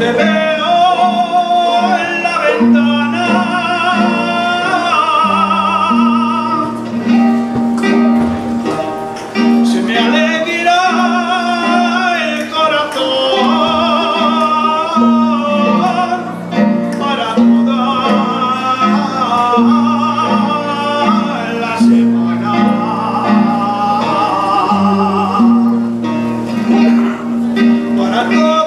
Te veo en la ventana. Se me alegrará el corazón Para toda la semana. Para toda